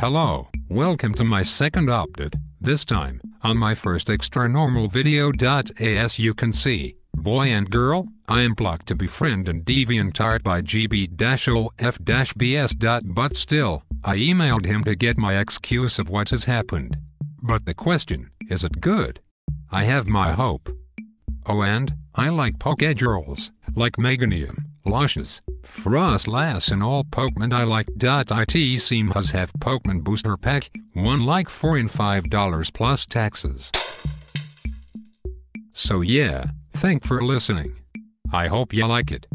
Hello, welcome to my second update. This time, on my first Xtranormal video. As you can see, boy and girl, I am blocked to befriend and DeviantArt by GB-OF-BS. But still, I emailed him to get my excuse of what has happened. But the question, is it good? I have my hope. Oh and, I like poke Pokegirls, like Meganium, Luscious, Froslass and all Pokemon I like. It seem has have Pokemon Booster Pack, one like 4 and $5 plus taxes. So yeah, thank for listening. I hope you like it.